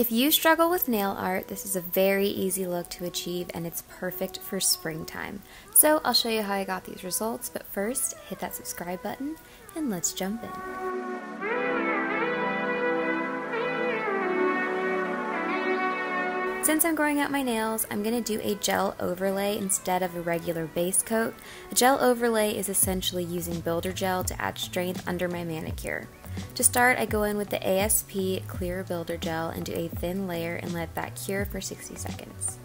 If you struggle with nail art, this is a very easy look to achieve and it's perfect for springtime. So I'll show you how I got these results, but first hit that subscribe button and let's jump in. Since I'm growing out my nails, I'm going to do a gel overlay instead of a regular base coat. A gel overlay is essentially using builder gel to add strength under my manicure. To start, I go in with the ASP Clear Builder Gel and do a thin layer and let that cure for 60 seconds.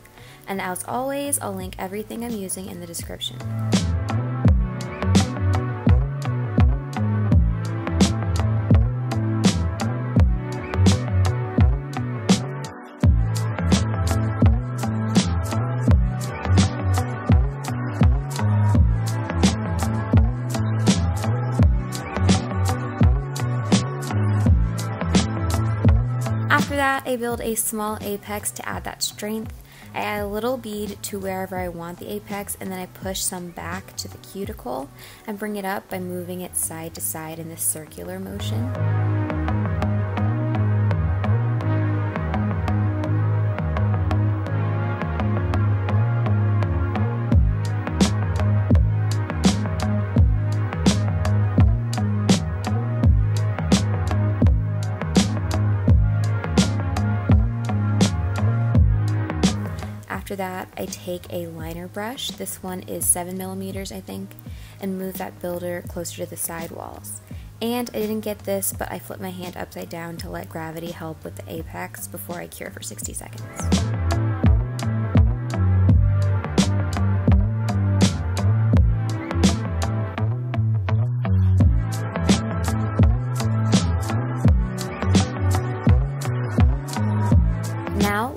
And as always, I'll link everything I'm using in the description. That, I build a small apex to add that strength. I add a little bead to wherever I want the apex and then I push some back to the cuticle and bring it up by moving it side to side in this circular motion. After that, I take a liner brush. This one is 7 millimeters, I think, and move that builder closer to the side walls. And I didn't get this, but I flip my hand upside down to let gravity help with the apex before I cure for 60 seconds.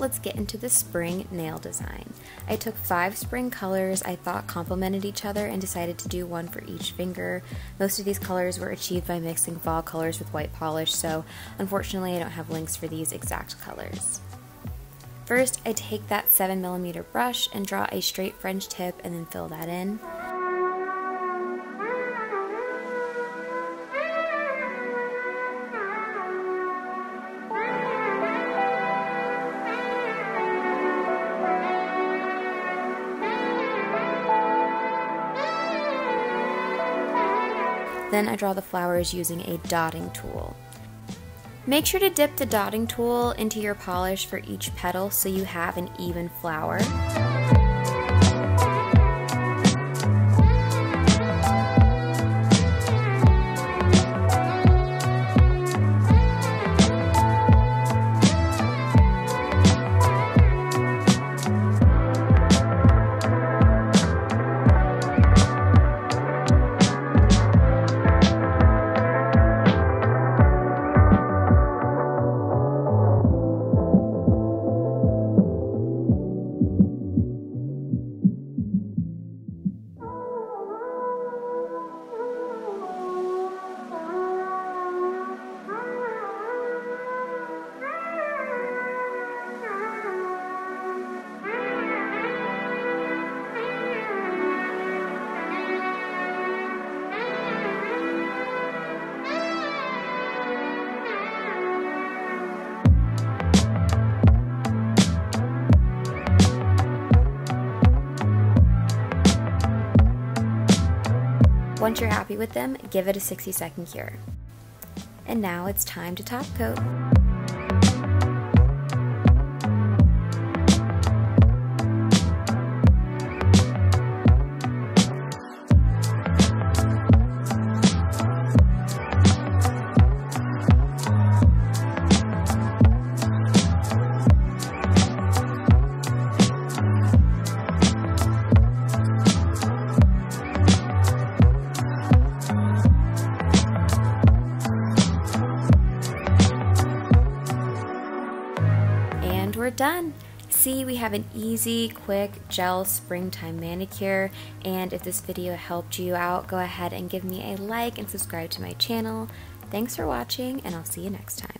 Let's get into the spring nail design. I took five spring colors I thought complemented each other and decided to do one for each finger. Most of these colors were achieved by mixing fall colors with white polish, so unfortunately I don't have links for these exact colors. First, I take that 7mm brush and draw a straight French tip and then fill that in. Then I draw the flowers using a dotting tool. Make sure to dip the dotting tool into your polish for each petal so you have an even flower. Once you're happy with them, give it a 60 second cure. And now it's time to top coat. We're done. See, we have an easy, quick gel springtime manicure. And if this video helped you out, go ahead and give me a like and subscribe to my channel. Thanks for watching, and I'll see you next time.